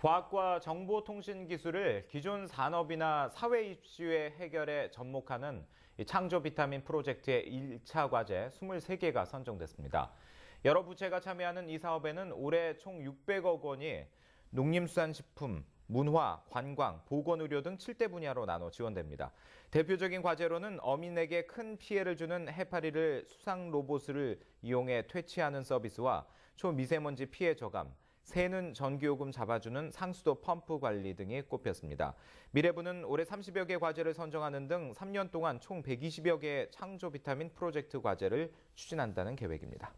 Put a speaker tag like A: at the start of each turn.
A: 과학과 정보통신 기술을 기존 산업이나 사회 이슈의 해결에 접목하는 이 창조 비타민 프로젝트의 1차 과제 23개가 선정됐습니다. 여러 부처가 참여하는 이 사업에는 올해 총 600억 원이 농림수산식품, 문화, 관광, 보건의료 등 7대 분야로 나눠 지원됩니다. 대표적인 과제로는 어민에게 큰 피해를 주는 해파리를 수상 로봇을 이용해 퇴치하는 서비스와 초미세먼지 피해 저감, 새는 전기요금 잡아주는 상수도 펌프 관리 등이 꼽혔습니다. 미래부는 올해 30여 개 과제를 선정하는 등 3년 동안 총 120여 개의 창조 비타민 프로젝트 과제를 추진한다는 계획입니다.